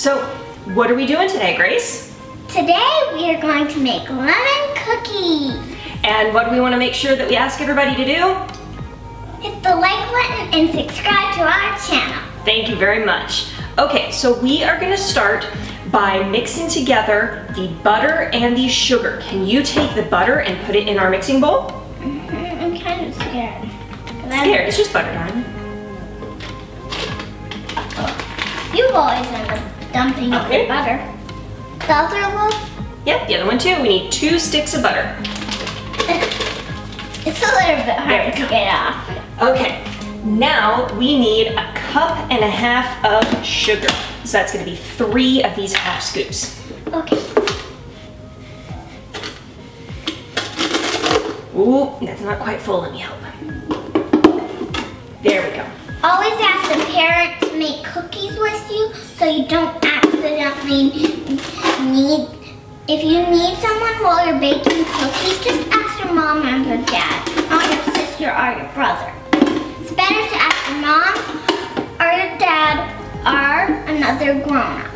So, what are we doing today, Grace? Today we are going to make lemon cookies. And what do we want to make sure that we ask everybody to do? Hit the like button and subscribe to our channel. Thank you very much. Okay, so we are gonna start by mixing together the butter and the sugar. Can you take the butter and put it in our mixing bowl? Mm, I'm kind of scared. Scared, it's just butter time. You've always ended up dumping Okay. the butter. The other loaf, Yep, the other one too. We need two sticks of butter. it's a little bit There hard we to go. get off. Okay, now we need a cup and a half of sugar. So that's gonna be three of these half scoops. Okay. Ooh, that's not quite full, let me help. There we go. Always ask the parent to make cookies with you so you don't accidentally need, if you need someone while you're baking cookies, just ask your mom and your dad, not your sister or your brother. It's better to ask your mom or your dad or another grown-up.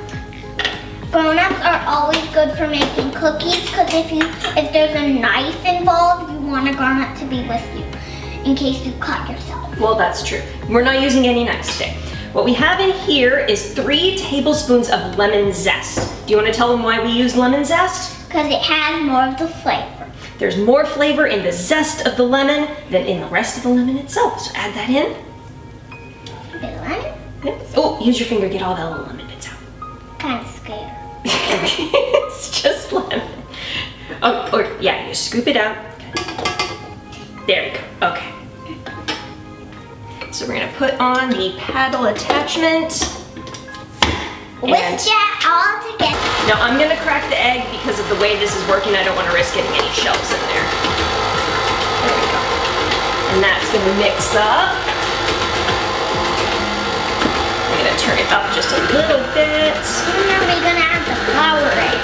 Grown-ups are always good for making cookies because if you if there's a knife involved, you want a grown-up to be with you in case you cut yourself. Well, that's true. We're not using any knives today. What we have in here is three tablespoons of lemon zest. Do you want to tell them why we use lemon zest? Because it has more of the flavor. There's more flavor in the zest of the lemon than in the rest of the lemon itself. So add that in. A bit of lemon. Yep. Oh, use your finger, get all the little lemon bits out. Kind of scared. it's just lemon. Oh, or yeah, you scoop it out. There we go. Okay. So we're gonna put on the paddle attachment. Whisk all together. Now I'm gonna crack the egg because of the way this is working. I don't want to risk getting any shells in there. There we go. And that's gonna mix up. I'm gonna turn it up just a little bit. When are we gonna add the flour in?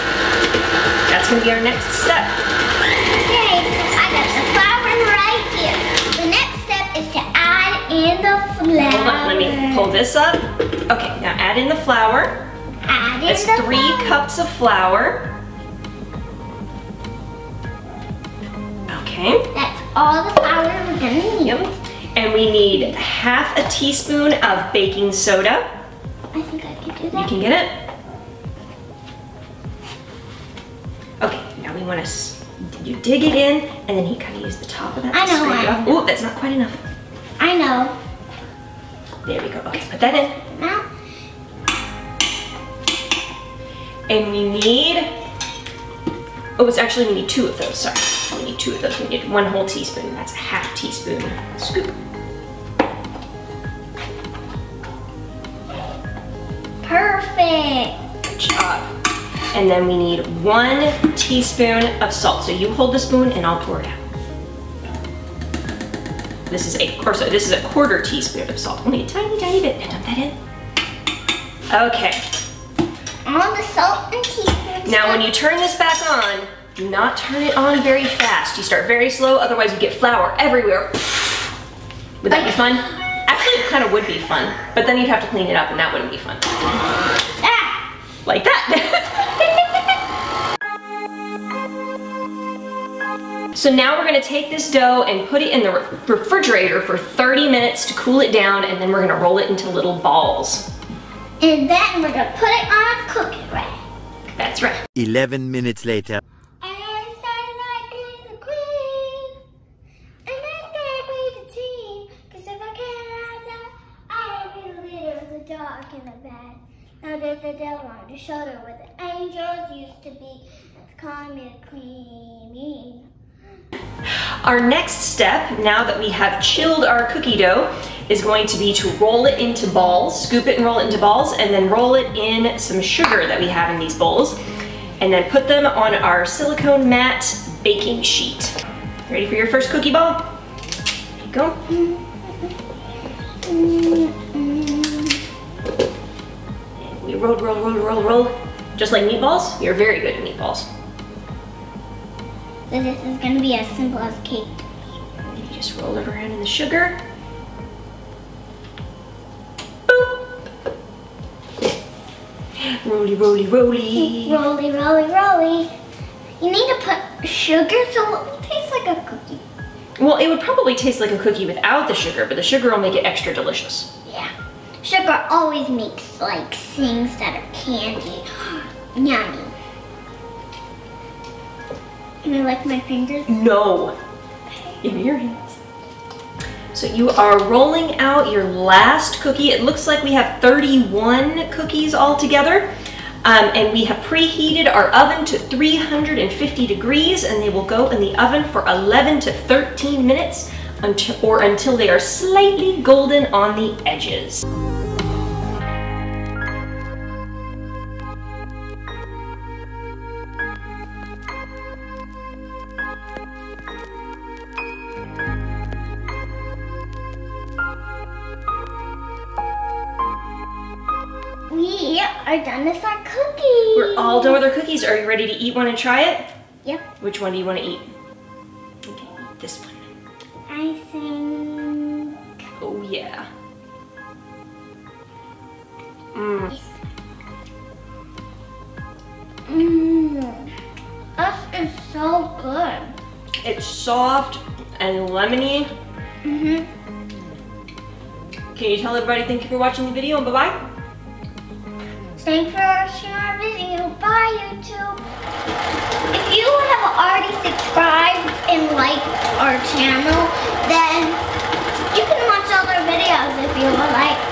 That's gonna be our next step. Hold on, let me pull this up. Okay, now add in the flour. Add in the three flour. cups of flour. Okay. That's all the flour we're gonna need. Yep. And we need half a teaspoon of baking soda. I think I can do that. You can get it? Okay, now we want to, you dig it in, and then you kind of use the top of that I to know, I know. Ooh, that's not quite enough. I know. There we go. Okay, put that in. Now, And we need, oh, it's actually, we need two of those, sorry. We need two of those. We need one whole teaspoon. That's a half teaspoon scoop. perfect. Good job. And then we need one teaspoon of salt. So you hold the spoon and I'll pour it out. This is a, or this is a quarter teaspoon of salt. Only a tiny, tiny bit. Now dump that in. Okay. On the salt and teaspoon. Now when you turn this back on, do not turn it on very fast. You start very slow, otherwise you get flour everywhere. Would that be fun? Actually, it kind of would be fun, but then you'd have to clean it up and that wouldn't be fun. Ah! Like that. So now we're gonna take this dough and put it in the refrigerator for 30 minutes to cool it down and then we're gonna roll it into little balls. And then we're gonna put it on a cookie rack. That's right. 11 minutes later. And started like being the queen. And I stayed with the team. Cause if I can't have that, I'll be the leader of the dog in the bed. Now there's the devil on the shoulder where the angels used to be. That's calling me the queen. Our next step, now that we have chilled our cookie dough, is going to be to roll it into balls, scoop it and roll it into balls, and then roll it in some sugar that we have in these bowls, and then put them on our silicone mat baking sheet. Ready for your first cookie ball? There you go. And we roll, roll, roll, roll, roll. Just like meatballs, you're very good at meatballs. So this is gonna be as simple as cake. You just roll it around in the sugar. Boop. Roly, roly, roly. Roly, roly, roly. You need to put sugar so it will taste like a cookie. Well, it would probably taste like a cookie without the sugar, but the sugar will make it extra delicious. Yeah. Sugar always makes like things that are candy yummy. Can I lick my fingers? No. Give me your hands. So you are rolling out your last cookie. It looks like we have 31 cookies all together. Um, and we have preheated our oven to 350 degrees and they will go in the oven for 11 to 13 minutes until, or until they are slightly golden on the edges. Are done with our cookies. We're all done with our cookies. Are you ready to eat one and try it? Yep. Which one do you want to eat? Okay, eat this one. I think. Oh yeah. Mmm. Mmm. This is so good. It's soft and lemony. Mm-hmm. Can you tell everybody thank you for watching the video and bye-bye? Thanks for watching our video. Bye, YouTube. If you have already subscribed and liked our channel, then you can watch other videos if you would like.